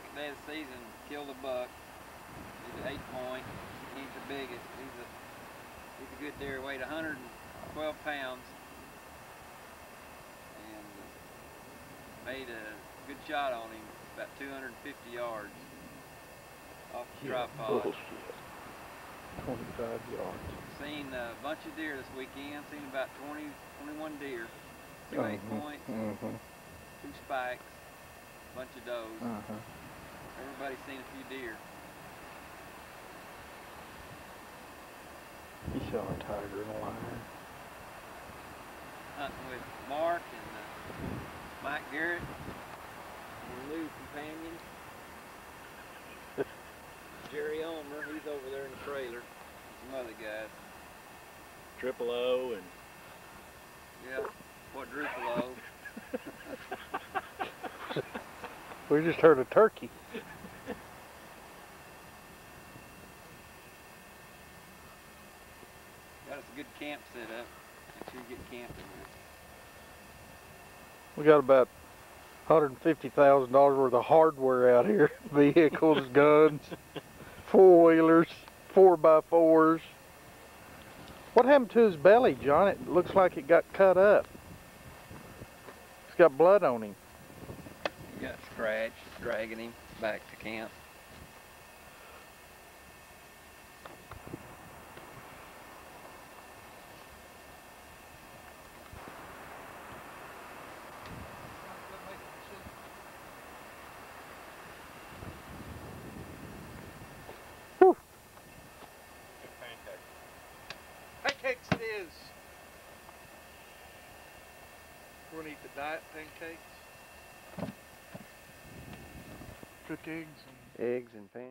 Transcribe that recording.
day of the season, killed a buck. He's an eight point. He's the biggest. He's a he's a good deer. Weighed 112 pounds, and uh, made a good shot on him, about 250 yards off the Yeah, tripod. bullshit. 25 yards. Seen a bunch of deer this weekend. Seen about 20, 21 deer. Two eight points, Mm-hmm. two spikes, bunch of does. Uh-huh. Everybody's seen a few deer. You saw a tiger and a lion. hunting with Mark and uh, Mike Garrett and Lou companion. Jerry Ulmer, he's over there in the trailer. Some other guys. Triple O and Yeah, quadruple O. We just heard a turkey. Got us a good camp set up. Make sure you get camping there. We got about $150,000 worth of hardware out here. Vehicles, guns, four-wheelers, four-by-fours. What happened to his belly, John? It looks like it got cut up. It's got blood on him. Got scratched, dragging him back to camp. Pancakes it is. We're gonna eat the diet pancakes. Cook eggs and Eggs and pan.